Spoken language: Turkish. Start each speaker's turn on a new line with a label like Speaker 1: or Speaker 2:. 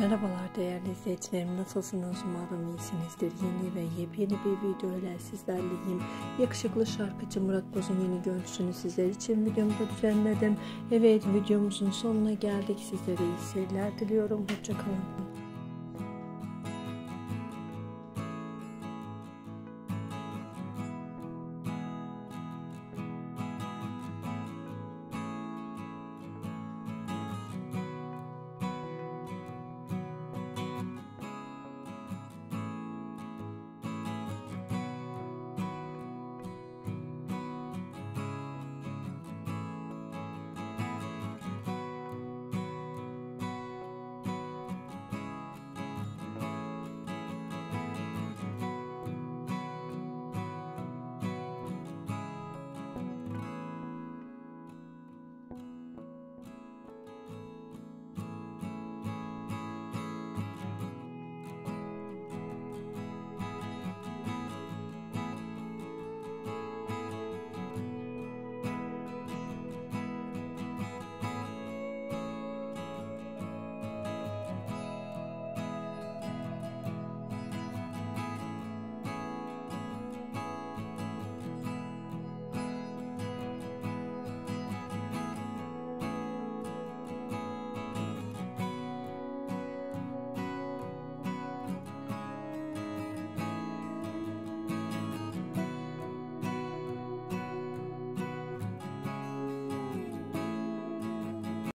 Speaker 1: Merhabalar değerli izleyicilerim. Nasılsınız? Umarım iyisinizdir. Yeni ve yepyeni bir video ile sizlerleyim. Yakışıklı şarkıcı Murat Boz'un yeni görüntüsünü sizler için videomda düzenledim. Evet videomuzun sonuna geldik. Sizlere iyi seyirler diliyorum. Hoşçakalın